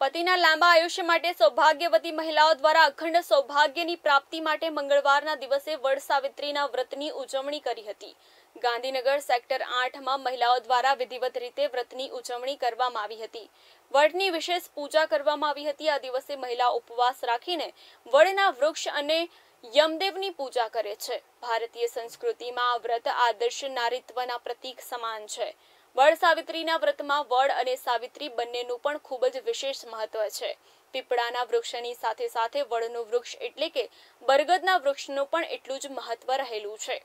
પતિના લાંબા આયુષ્ય માટે સૌભાગ્યવતી મહિલાઓ દ્વારા અખંડ સૌભાગ્યની પ્રાપ્તિ માટે મંગળવારના દિવસે વડ સાવિત્રીના વ્રતની ઉજવણી કરી હતી. ગાંધીનગર સેક્ટર આઠમાં મહિલાઓ દ્વારા વિધિવત રીતે વ્રતની ઉજવણી કરવામાં આવી હતી. વડની વિશેષ પૂજા કરવામાં આવી હતી. આ દિવસે મહિલા ઉપવાસ રાખીને વડના વૃક્ષ અને યમદેવની પૂજા કરે છે. ભારતીય સંસ્કૃતિમાં આ વ્રત આદર્શ નારીત્વના પ્રતીક સમાન છે. વડ સાવિત્રીના વ્રતમાં વડ અને સાવિત્રી બંનેનું પણ ખૂબ જ વિશેષ મહત્વ છે. પીપળાના વૃક્ષની સાથે સાથે વડનું વૃક્ષ એટલે કે બરગદના વૃક્ષનું પણ એટલું જ મહત્વ રહેલું છે.